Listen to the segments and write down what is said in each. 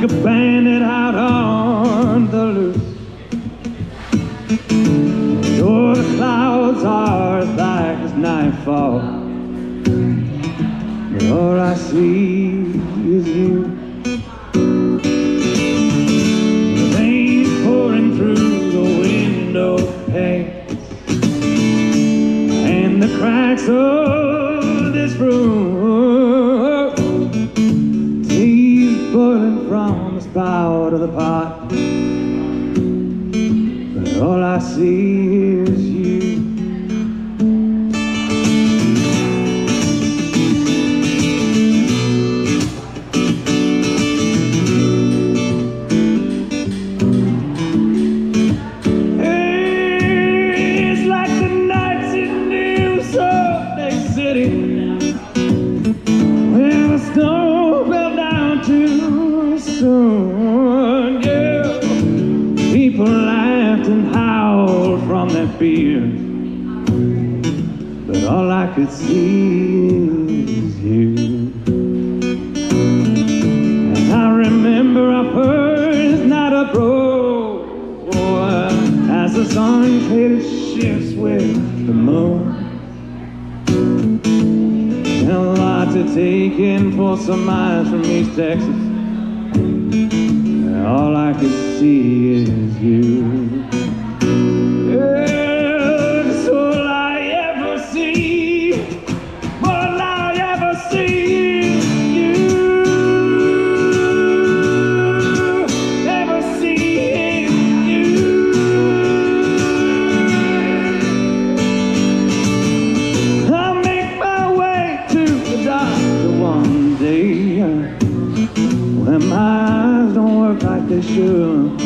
like a bandit out on the loose. Though the clouds are black as nightfall, all I see is you. See you. Fears, but all I could see is you. And I remember our first night abroad as the sun faded shifts with the moon. And a lot to take in for some miles from East Texas. And all I could see is you. Should.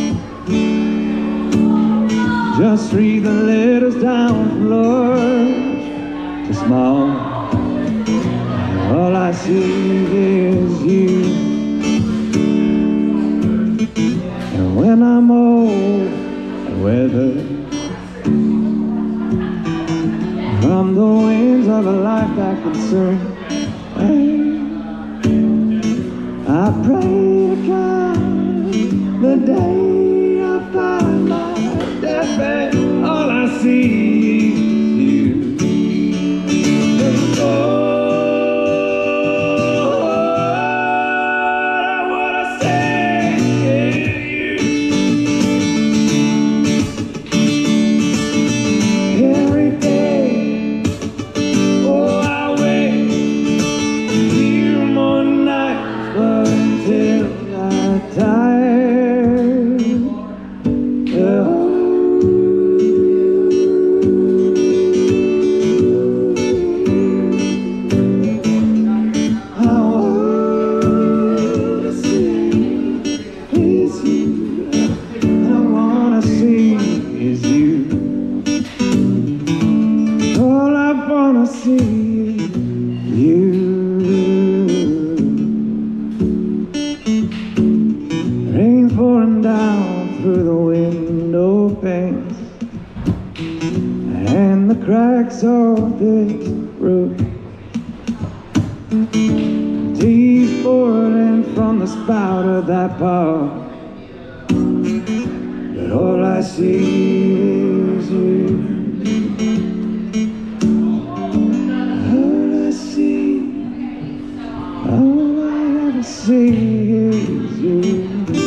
Just read the letters down large to small. All I see is you. And when I'm old and weathered from the winds of a life that consume. I pray to God the day I find my deathbed. All I see see you. Rain pouring down through the window panes and the cracks of this roof. Teas pouring from the spout of that pot. But all I see see, you.